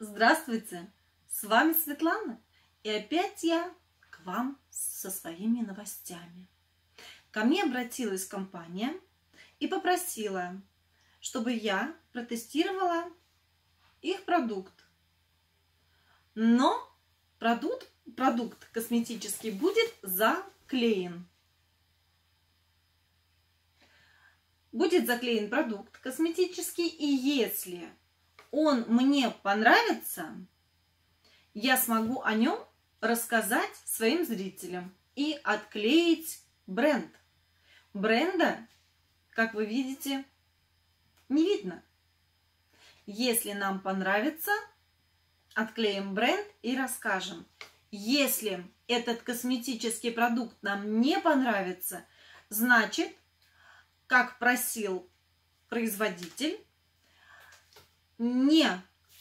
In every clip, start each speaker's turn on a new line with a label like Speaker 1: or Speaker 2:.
Speaker 1: Здравствуйте! С вами Светлана. И опять я к вам со своими новостями. Ко мне обратилась компания и попросила, чтобы я протестировала их продукт. Но продукт, продукт косметический будет заклеен. Будет заклеен продукт косметический, и если он мне понравится, я смогу о нем рассказать своим зрителям и отклеить бренд. Бренда, как вы видите, не видно. Если нам понравится, отклеим бренд и расскажем. Если этот косметический продукт нам не понравится, значит, как просил производитель, не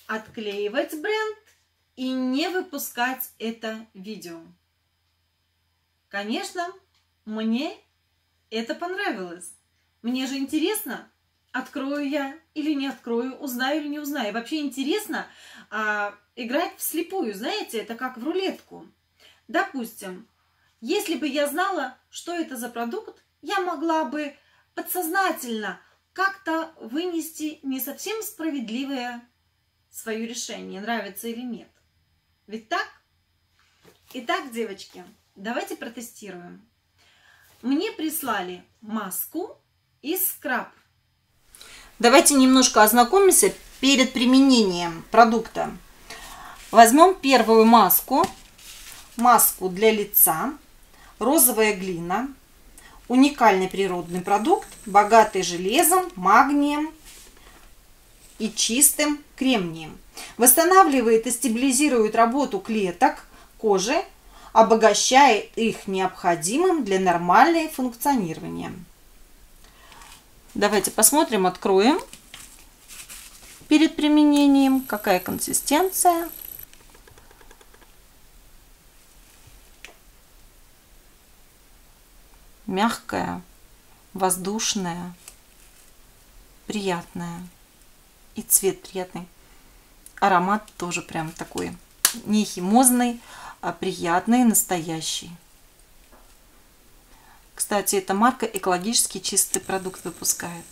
Speaker 1: отклеивать бренд и не выпускать это видео. Конечно, мне это понравилось. Мне же интересно, открою я или не открою, узнаю или не узнаю. Вообще интересно а, играть вслепую, знаете, это как в рулетку. Допустим, если бы я знала, что это за продукт, я могла бы подсознательно как-то вынести не совсем справедливое свое решение, нравится или нет. Ведь так? Итак, девочки, давайте протестируем. Мне прислали маску и скраб. Давайте немножко ознакомимся перед применением продукта. Возьмем первую маску, маску для лица, розовая глина, Уникальный природный продукт, богатый железом, магнием и чистым кремнием. Восстанавливает и стабилизирует работу клеток кожи, обогащает их необходимым для нормального функционирования. Давайте посмотрим, откроем перед применением, какая консистенция. Мягкая, воздушная, приятная. И цвет приятный. Аромат тоже прям такой не химозный, а приятный, настоящий. Кстати, эта марка экологически чистый продукт выпускает.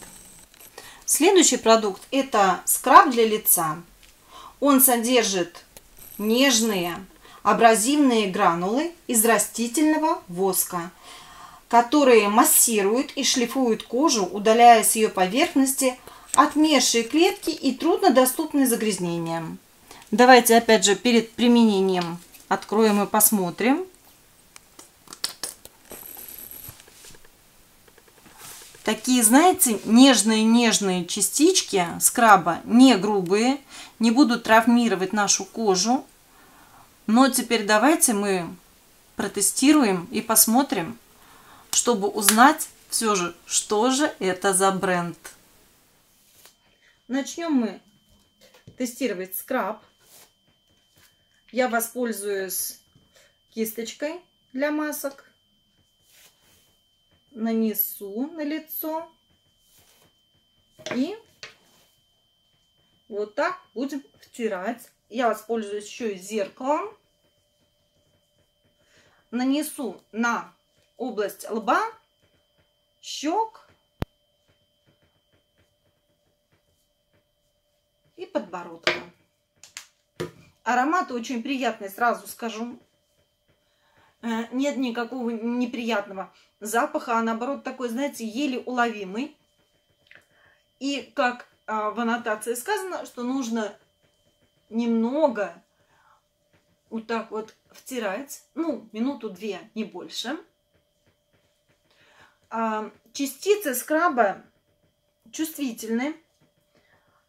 Speaker 1: Следующий продукт это скраб для лица. Он содержит нежные абразивные гранулы из растительного воска которые массируют и шлифуют кожу, удаляя с ее поверхности отмершие клетки и труднодоступные загрязнения. Давайте опять же перед применением откроем и посмотрим. Такие, знаете, нежные-нежные частички скраба, не грубые, не будут травмировать нашу кожу. Но теперь давайте мы протестируем и посмотрим, чтобы узнать все же, что же это за бренд. Начнем мы тестировать скраб. Я воспользуюсь кисточкой для масок. Нанесу на лицо. И вот так будем втирать. Я воспользуюсь еще и зеркалом. Нанесу на область лба, щек и подбородка. Аромат очень приятный, сразу скажу. Э, нет никакого неприятного запаха, а наоборот такой, знаете, еле уловимый. И как а, в аннотации сказано, что нужно немного вот так вот втирать, ну, минуту-две, не больше. А, частицы скраба чувствительны,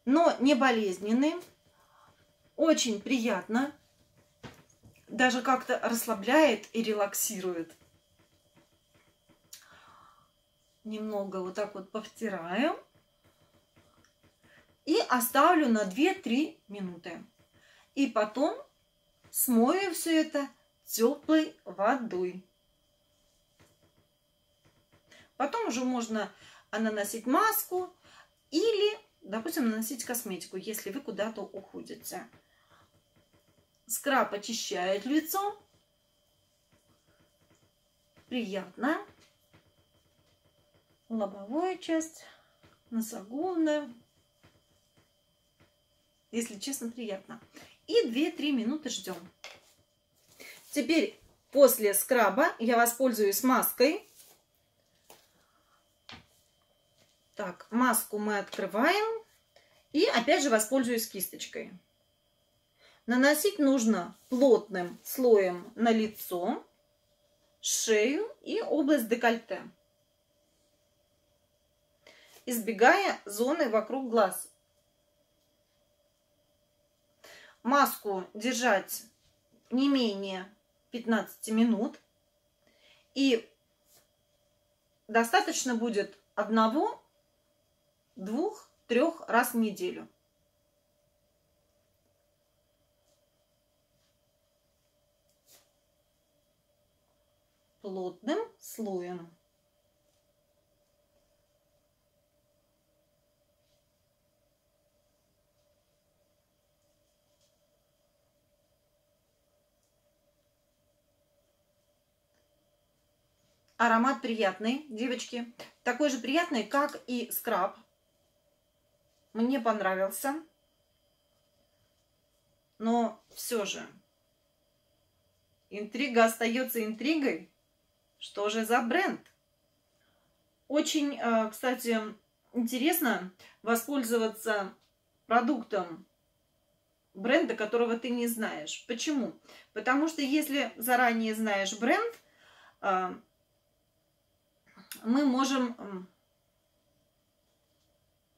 Speaker 1: но не болезненны. Очень приятно. Даже как-то расслабляет и релаксирует. Немного вот так вот повтираю. И оставлю на 2-3 минуты. И потом смою все это теплой водой. Потом уже можно наносить маску или, допустим, наносить косметику, если вы куда-то уходите. Скраб очищает лицо. Приятно. Лобовая часть, носогубная. Если честно, приятно. И 2-3 минуты ждем. Теперь после скраба я воспользуюсь маской. Так, маску мы открываем. И опять же воспользуюсь кисточкой. Наносить нужно плотным слоем на лицо, шею и область декольте, избегая зоны вокруг глаз. Маску держать не менее 15 минут. И достаточно будет одного, двух, трех раз в неделю. Плотным слоем. Аромат приятный, девочки. Такой же приятный, как и скраб. Мне понравился. Но все же интрига остается интригой. Что же за бренд? Очень, э, кстати, интересно воспользоваться продуктом бренда, которого ты не знаешь. Почему? Потому что если заранее знаешь бренд, э, мы можем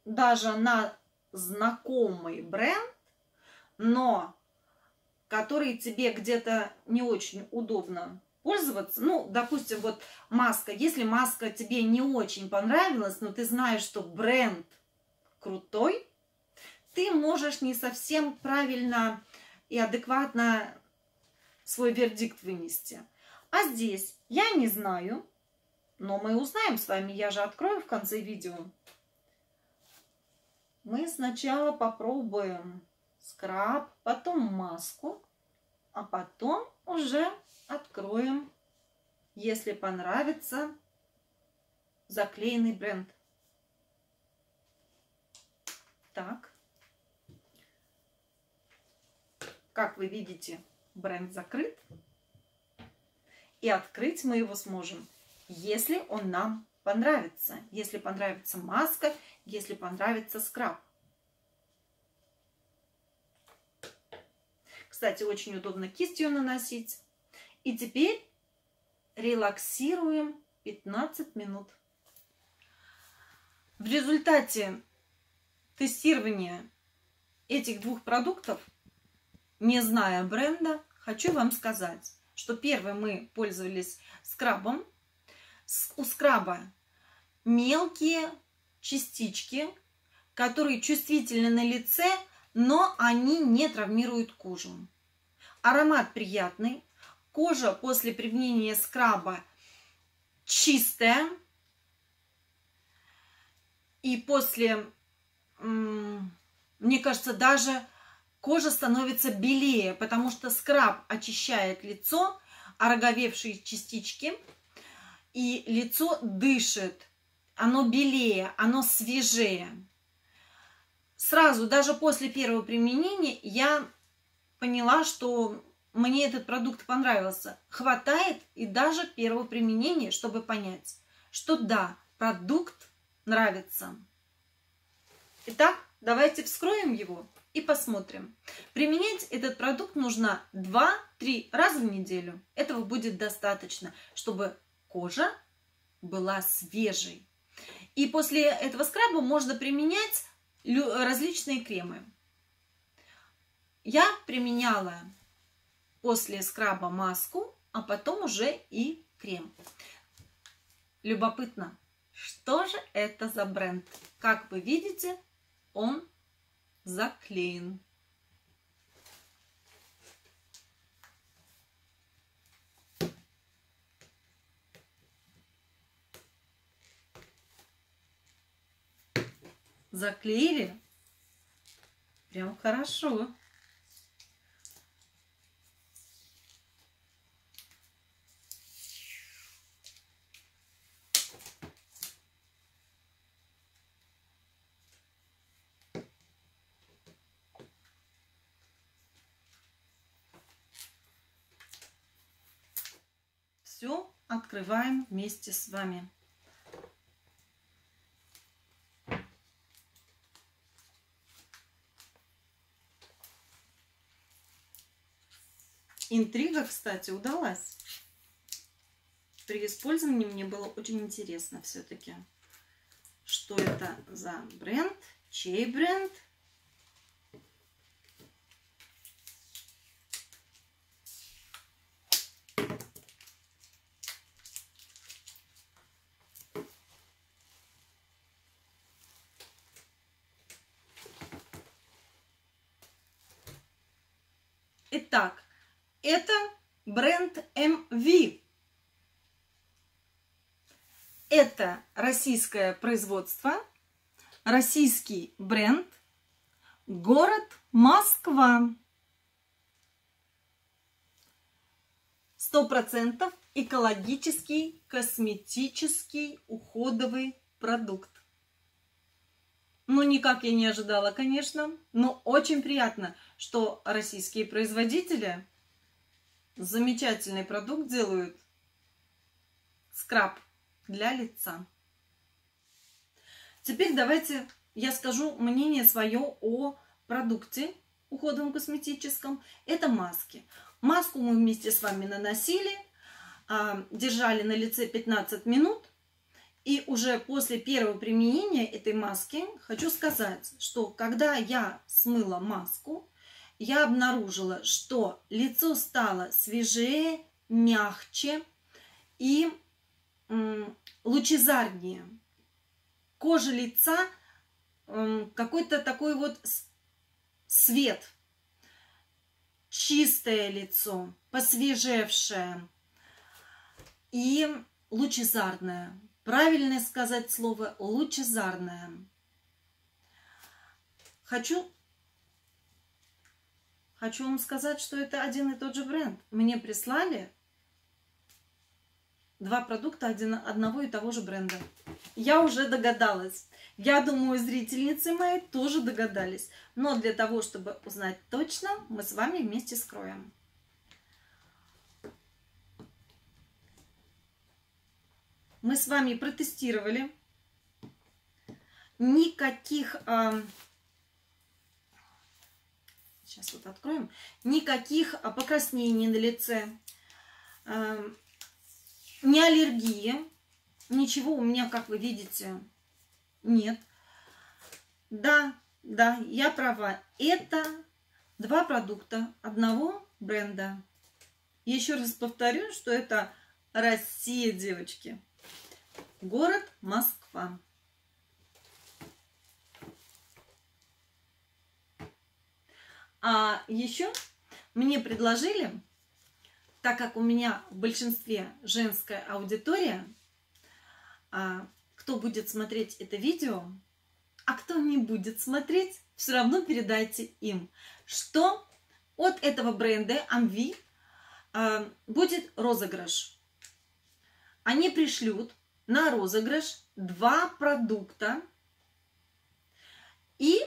Speaker 1: даже на знакомый бренд, но который тебе где-то не очень удобно пользоваться. Ну, допустим, вот маска. Если маска тебе не очень понравилась, но ты знаешь, что бренд крутой, ты можешь не совсем правильно и адекватно свой вердикт вынести. А здесь я не знаю, но мы узнаем с вами, я же открою в конце видео. Мы сначала попробуем скраб, потом маску, а потом уже откроем, если понравится, заклеенный бренд. Так. Как вы видите, бренд закрыт. И открыть мы его сможем если он нам понравится. Если понравится маска, если понравится скраб. Кстати, очень удобно кистью наносить. И теперь релаксируем 15 минут. В результате тестирования этих двух продуктов, не зная бренда, хочу вам сказать, что первый мы пользовались скрабом у скраба мелкие частички, которые чувствительны на лице, но они не травмируют кожу. Аромат приятный. Кожа после применения скраба чистая. И после, мне кажется, даже кожа становится белее, потому что скраб очищает лицо, а роговевшие частички – и лицо дышит, оно белее, оно свежее. Сразу, даже после первого применения, я поняла, что мне этот продукт понравился. Хватает и даже первого применения, чтобы понять, что да, продукт нравится. Итак, давайте вскроем его и посмотрим. Применять этот продукт нужно 2-3 раза в неделю. Этого будет достаточно, чтобы кожа была свежей. И после этого скраба можно применять различные кремы. Я применяла после скраба маску, а потом уже и крем. Любопытно, что же это за бренд? Как вы видите, он заклеен. заклеили. Прям хорошо. Все открываем вместе с вами. Интрига, кстати, удалась. При использовании мне было очень интересно все-таки, что это за бренд, чей бренд – Итак, это бренд MV. Это российское производство, российский бренд, город Москва. Сто процентов экологический, косметический, уходовый продукт. Ну, никак я не ожидала, конечно, но очень приятно, что российские производители замечательный продукт делают. Скраб для лица. Теперь давайте я скажу мнение свое о продукте уходовом косметическом. Это маски. Маску мы вместе с вами наносили, а, держали на лице 15 минут – и уже после первого применения этой маски хочу сказать, что когда я смыла маску, я обнаружила, что лицо стало свежее, мягче и лучезарнее. Кожа лица какой-то такой вот свет. Чистое лицо, посвежевшее и лучезарное правильно сказать слово лучезарное. Хочу, хочу вам сказать, что это один и тот же бренд. Мне прислали два продукта один, одного и того же бренда. Я уже догадалась. Я думаю, зрительницы мои тоже догадались. Но для того, чтобы узнать точно, мы с вами вместе скроем. мы с вами протестировали. Никаких... Э, сейчас вот откроем. Никаких а, покраснений на лице. Э, не аллергии. Ничего у меня, как вы видите, нет. Да, да, я права. Это два продукта одного бренда. Еще раз повторю, что это Россия, девочки. Город Москва. А еще мне предложили, так как у меня в большинстве женская аудитория, а, кто будет смотреть это видео, а кто не будет смотреть, все равно передайте им, что от этого бренда Amvi а, будет розыгрыш. Они пришлют на розыгрыш два продукта. И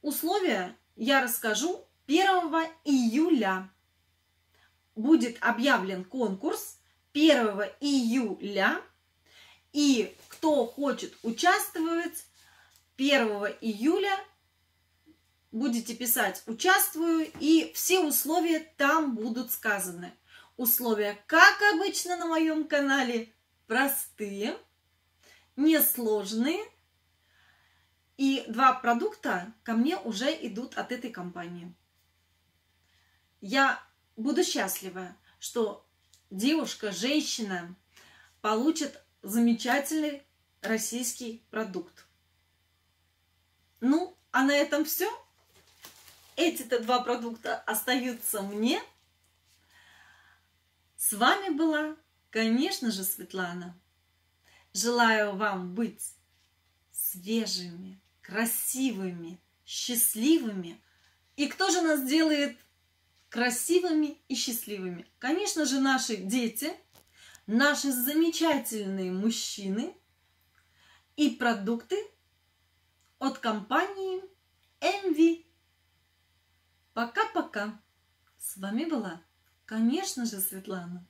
Speaker 1: условия я расскажу 1 июля. Будет объявлен конкурс 1 июля. И кто хочет участвовать 1 июля, будете писать «Участвую», и все условия там будут сказаны. Условия, как обычно на моем канале, простые, несложные. Продукта ко мне уже идут от этой компании. Я буду счастлива, что девушка, женщина получит замечательный российский продукт. Ну, а на этом все. Эти-то два продукта остаются мне. С вами была Конечно же, Светлана. Желаю вам быть свежими, красивыми, счастливыми. И кто же нас делает красивыми и счастливыми? Конечно же, наши дети, наши замечательные мужчины и продукты от компании MV. Пока-пока. С вами была, конечно же, Светлана.